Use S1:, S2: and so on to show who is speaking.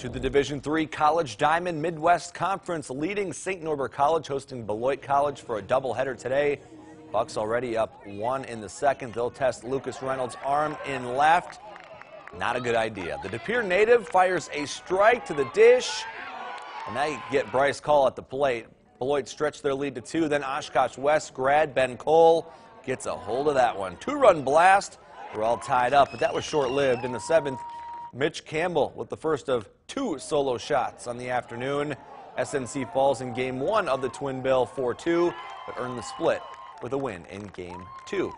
S1: To the Division III College Diamond Midwest Conference, leading St. Norbert College hosting Beloit College for a doubleheader today. Bucks already up one in the second. They'll test Lucas Reynolds' arm in left. Not a good idea. The De Pere native fires a strike to the dish. And now you get Bryce Call at the plate. Beloit stretched their lead to two. Then Oshkosh West grad Ben Cole gets a hold of that one. Two-run blast. We're all tied up, but that was short-lived. In the seventh, Mitch Campbell with the first of two solo shots on the afternoon. SNC falls in game one of the Twin Bill 4-2, but earned the split with a win in game two.